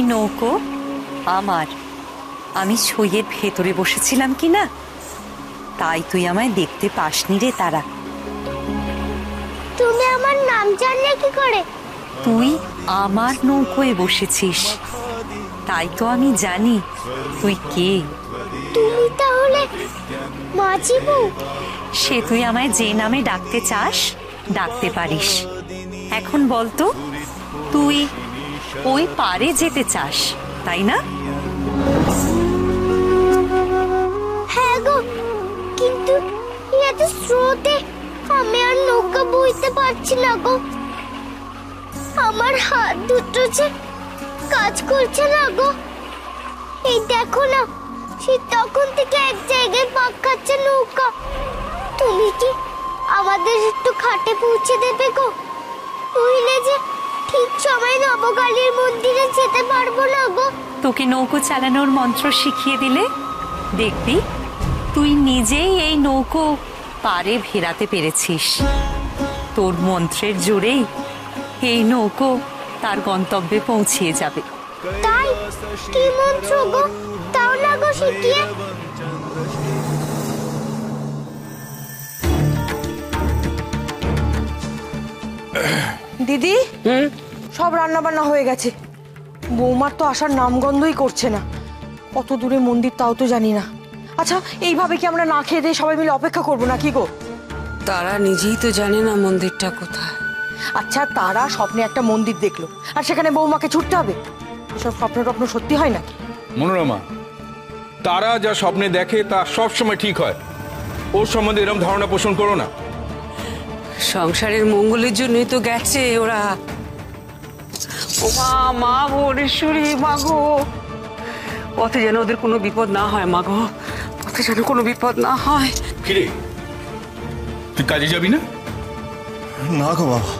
এই নৌকো আমার। আমি ছইয়ের ভেতরে বসেছিলাম কি না? তাই তুই আমায় দেখতে পাসনি রে তারা। তুমি আমার নাম জানলে কি করে? তুই আমার নৌকোয় বসেছিস। তাই তো আমি জানি। তুই কে? তুমি তাহলে মাঝি বউ সে তুই আমায় যে নামে ডাকতে চাস ডাকতে পারিস। এখন বলতো তুই ওই পারে যেতে চাস, তাই না? হ্যাঁ গো, কিন্তু এত স্রোতে আমি আর নৌকা বইতে পারছি না গো। আমার হাত দুটো যে কাজ করছে না গো। এই দেখো না, সে তখন থেকে এক জায়গায় পাক খাচ্ছে নৌকা। তুমি কি আমাদের একটু খাটে পৌঁছে দেবে গো? নইলে যে ঠিক সময় নবকালীর মন্দিরে যেতে পারব না গো। তোকে নৌকো চালানোর মন্ত্র শিখিয়ে দিলে? দেখবি তুই নিজেই এই নৌকো পারে ভেরাতে পেরেছিস। তোর মন্ত্রের জোরেই এই নৌকো তার গন্তব্যে পৌঁছিয়ে যাবে। তাই? কি মন্ত্র গো? তাও না গো শিখিয়ে? দিদি? সব রান্না বান্না হয়ে গেছে। বৌমার তো আসার নামগন্ধই করছে না। কত দূরে মন্দির তাও তো জানি না। আচ্ছা এইভাবে কি আমরা না খেয়ে দিয়ে সবাই মিলে অপেক্ষা করব না কি গো? তারা নিজেই তো জানে না মন্দিরটা কোথায়। আচ্ছা তারা স্বপ্নে একটা মন্দির দেখল। আর সেখানে বৌমাকে ছুটতে হবে। এসব স্বপ্ন টপ্ন সত্যি হয় নাকি? মনোরমা তারা যা স্বপ্নে দেখে তা সব সময় ঠিক হয়। ওর সম্বন্ধে এরকম ধারণা পোষণ করো না। সংসারের মঙ্গলের জন্যই তো গেছে ওরা। ও মা মা ভুবনেশ্বরী মা গো। পথে যেন ওদের কোনো বিপদ না হয় মা গো। পথে যেন কোনো বিপদ না হয়। কিরে? তুই কাজে যাবি না? না গো বাবা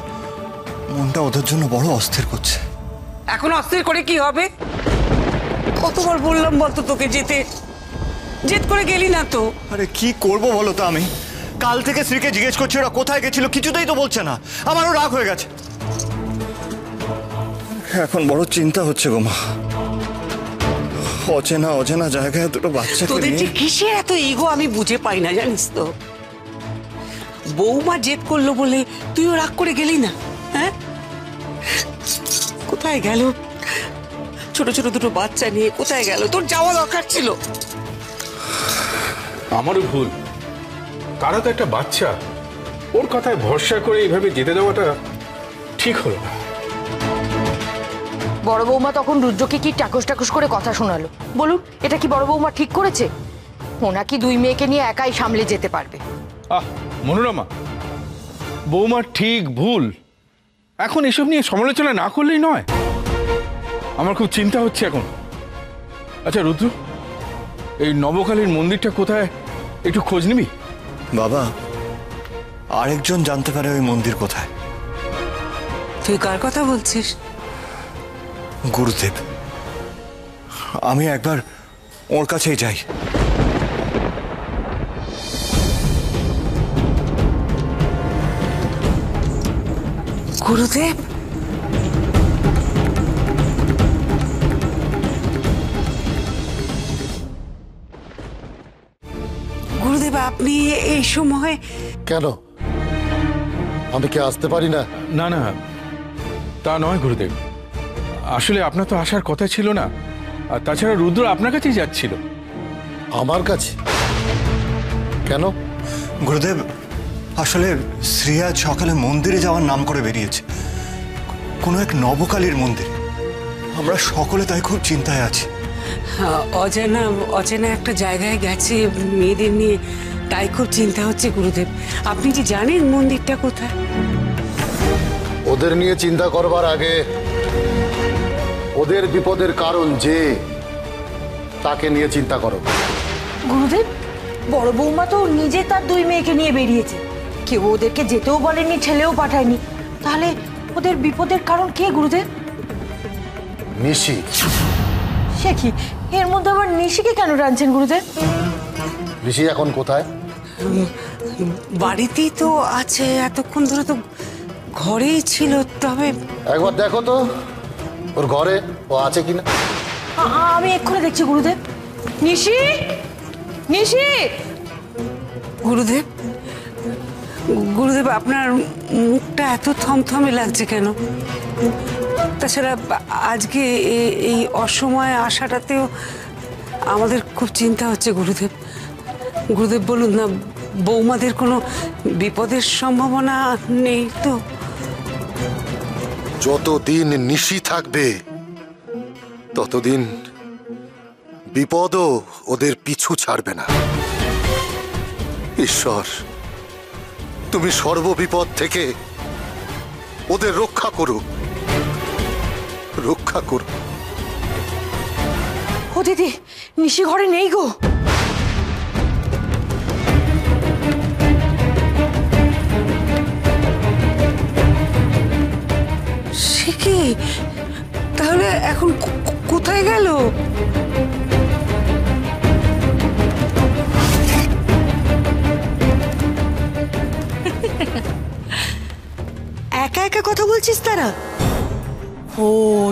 মনটা ওদের জন্য বড় অস্থির করছে। এখন অস্থির করে কি হবে? কতবার বললাম বলতো তোকে যেতে। জেদ করে গেলি না তো। আরে কি করব বলো তো আমি? কাল থেকে শ্রীকে জিজ্ঞেস করছি ওরা কোথায় গেছিল কিছুতেই তো বলছে না। আমারও রাগ হয়ে গেছে। এখন বড় চিন্তা হচ্ছে গো মা। অচেনা অচেনা জায়গায় দুটো বাচ্চা তোদের যে কিসের এত ইগো আমি বুঝে পাই না জানিস তো? বৌমা জেদ করল বলে তুইও রাগ করে গেলি না হ্যাঁ? কোথায় গেল? ছোট ছোট দুটো বাচ্চা নিয়ে কোথায় গেল? তোর যাওয়া দরকার ছিল। আমারও ভুল। তারা তো একটা বাচ্চা। ওর কথায় ভরসা করে এইভাবে যেতে দেওয়াটা ঠিক হলো না। বড় বৌমা তখন রুদ্রকে কি টাকুস টাকুস করে কথা শোনালো? বলুন এটা কি বড় বৌমা ঠিক করেছে? ওনা কি দুই মেয়েকে নিয়ে একাই সামলে যেতে পারবে। আহ মনোরমা বৌমার ঠিক ভুল। এখন এসব নিয়ে সমালোচনা না করলেই নয়। আমার খুব চিন্তা হচ্ছে এখন। আচ্ছা রুদ্র এই নবকালীর মন্দিরটা কোথায়? একটু খোঁজ নিবি? বাবা আরেকজন জানতে পারে ওই মন্দির কোথায়। তুই কার কথা বলছিস? গুরুদেব আমি একবার ওর কাছেই যাই। গুরুদেব? গুরুদেব আপনি এই সময়? কেন? আমি কি আসতে পারি না? না না তা নয় গুরুদেব। আসলে আপনার তো আসার কথা ছিল না। আর তাছাড়া রুদ্র আপনার কাছেই যাচ্ছিল। আমার কাছে? কেন? গুরুদেব আসলে শ্রী আজ সকালে মন্দিরে যাওয়ার নাম করে বেরিয়েছে। কোনো এক নবকালীর মন্দির। আমরা সকলে তাই খুব চিন্তায় আছি। অজানা অচেনা একটা জায়গায় গেছে মেয়েদের নিয়ে তাই খুব চিন্তা হচ্ছে গুরুদেব। আপনি কি জানেন মন্দিরটা কোথায়? ওদের নিয়ে চিন্তা করবার আগে ওদের বিপদের কারণ যে তাকে নিয়ে চিন্তা করো। গুরুদেব বড় বৌমা তো নিজে তার দুই মেয়েকে নিয়ে বেরিয়েছে। কেউ ওদেরকে যেতেও বলেনি ছেলেও পাঠায়নি। তাহলে ওদের বিপদের কারণ কে গুরুদেব? নিশি। সে কি? এর মধ্যে আবার নিশিকে কেন টানছেন গুরুদেব? নিশি এখন কোথায়? বাড়িতেই তো আছে এতক্ষণ ধরে তো ঘরেই ছিল তবে একবার দেখো তো ওর ঘরে ও আছে কিনা? আমি এক্ষুনি দেখছি গুরুদেব। নিশি! নিশি! গুরুদেব গুরুদেব আপনার মুখটা এত থমথমে লাগছে কেন? তাছাড়া আজকে এই অসময়ে আসাটাতেও আমাদের খুব চিন্তা হচ্ছে গুরুদেব। গুরুদেব বলুন না, বৌমাদের কোনো বিপদের সম্ভাবনা নেই তো? যতদিন নিশি থাকবে, ততদিন বিপদও ওদের পিছু ছাড়বে না। ঈশ্বর, তুমি সর্ববিপদ থেকে ওদের রক্ষা করো রক্ষা করো। ও দিদি, নিশি ঘরে নেই গো। সে কি? তাহলে এখন কোথায় গেল? একা একা কথা বলছিস তারা? ও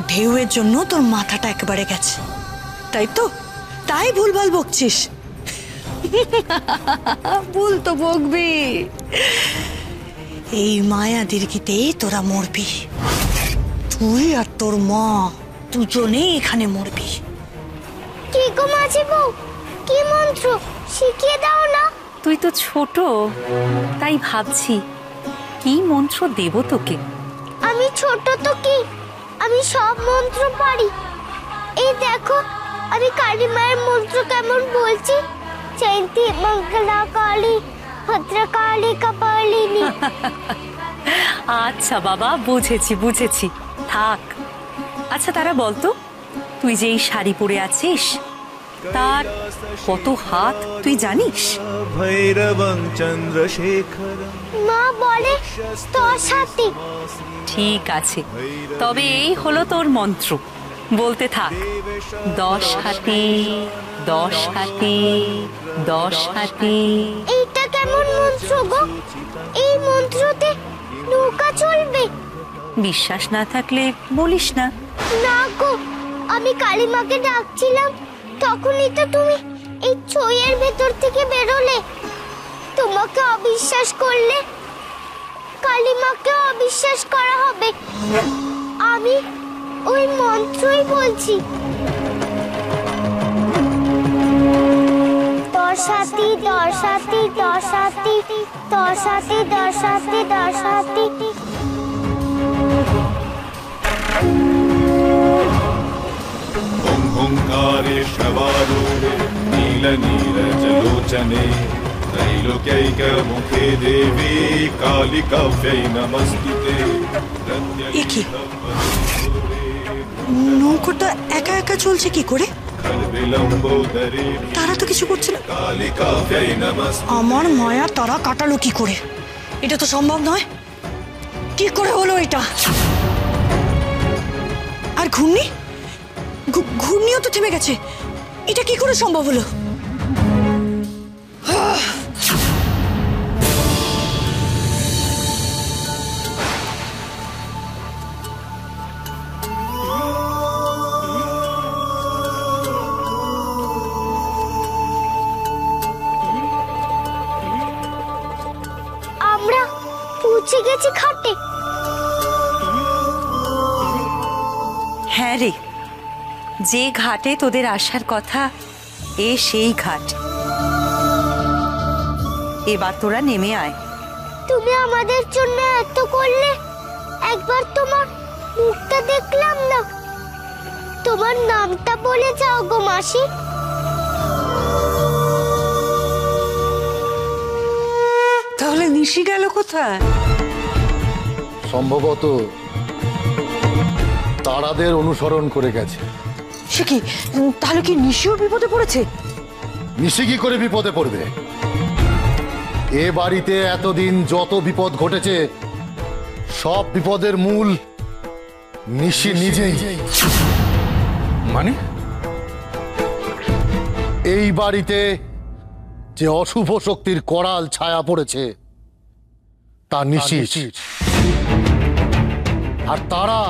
ঢেউয়ের জন্য তোর মাথাটা একেবারে গেছে। তাই তো? তাই ভুলভাল বকছিস। ভুল তো বকবি। এই মায়া দীর্ঘিতেই তোরা মরবি। তুই আর তোর মা দুজনেই এখানে মরবি। কি গো মাঝি বউ কি মন্ত্র? শিখিয়ে দাও না। তুই তো ছোট তাই ভাবছি কি মন্ত্র দেব তোকে? আমি ছোট তো কি? আমি সব মন্ত্র পারি। এই দেখো আমি কালী মায়ের মন্ত্র কেমন বলছি? চৈতি মঙ্গলা কালী ভদ্রকালী কপালিনী। আচ্ছা বাবা বুঝেছি বুঝেছি। থাক। আচ্ছা তারা বলতো তুই যে এই শাড়ি পরে আছিস তার কত হাত তুই জানিস? ভৈরবং চন্দ্রশেখর বলে দশ হাতি ঠিক আছে তবে এই হলো তোর মন্ত্র। বলতে থাক দশ হাতি দশ হাতি দশ হাতি। এইটা কেমন মন্ত্র গো? এই মন্ত্রতে নৌকা চলবে। বিশ্বাস না থাকলে বলিস না। না গো আমি কালিমাকে ডাকছিলাম তখনই তো তুমি এই ছইয়ের ভেতর থেকে বেরোলে। তোমাকে অবিশ্বাস করলে কালিমাকে অবিশ্বাস করা হবে আমি ওই মন্ত্রই বলছি দশাতি দশাতি দশাতি দশাতি দশাতি দশাতি ॐ हुङ्कारेश्वरूढे नीलनीरजलोचने নৌকোটা একা একা চলছে কি করে? তারা তো কিছু করছে না। আমার মায়া তারা কাটালো কি করে? এটা তো সম্ভব নয়। কি করে হলো এটা? আর ঘূর্ণি? ঘূর্ণিও তো থেমে গেছে। এটা কি করে সম্ভব হলো? পৌঁছে গেছি ঘাটে হ্যাঁ রে যে ঘাটে তোদের আসার কথা এ সেই ঘাট। এবার তোরা নেমে আয়। তুমি আমাদের জন্য এত করলে একবার তোমার মুখটা দেখলাম না। তোমার নামটা বলে যাও গো মাসি। নিশি গেল কোথায়? সম্ভবত তারাদের অনুসরণ করে গেছে। সে কি তাহলে কি নিশিও বিপদে পড়েছে? নিশি কি করে বিপদে পড়বে? এ বাড়িতে এতদিন যত বিপদ ঘটেছে সব বিপদের মূল নিশি। নিজেই। মানে? এই বাড়িতে যে অশুভ শক্তির করাল ছায়া পড়েছে তা নিশ্চিত। আর তারা